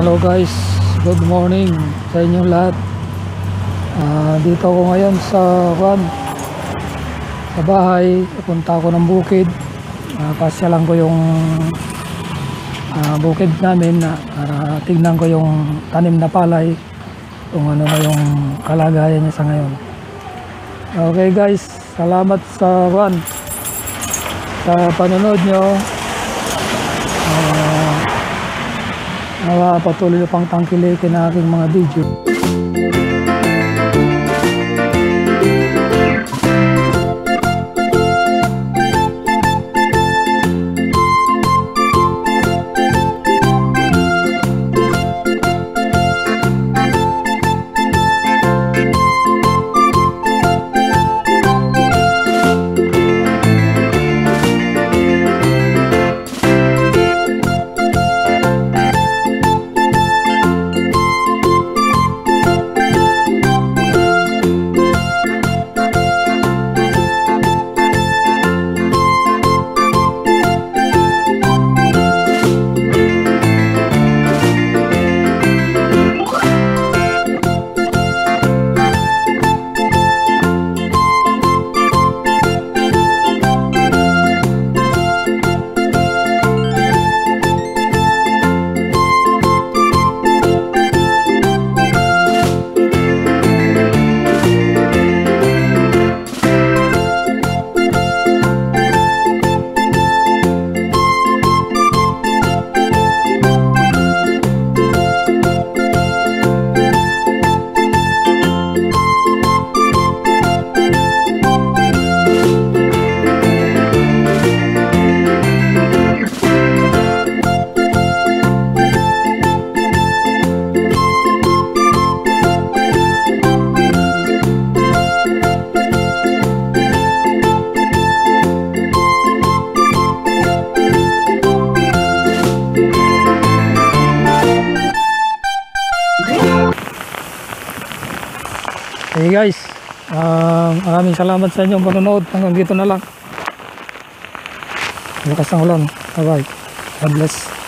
Hello guys, good morning sa inyong lahat. Ah, dito ako ngayon sa Juan, sa bahay. Punta ako ng bukid. Uh, pasyalan ko yung ah, bukid namin na para tignan ko yung tanim na palay kung ano na yung kalagayan niya sa ngayon. Okay guys, salamat sa Juan sa panonood nyo. Nawa patuloy pang tangkilikin ang aking mga video. Hey guys, ah, maraming salamat sa inyong panonood. Hanggang dito na lang. Lakas ng ulan. Bye bye. God bless.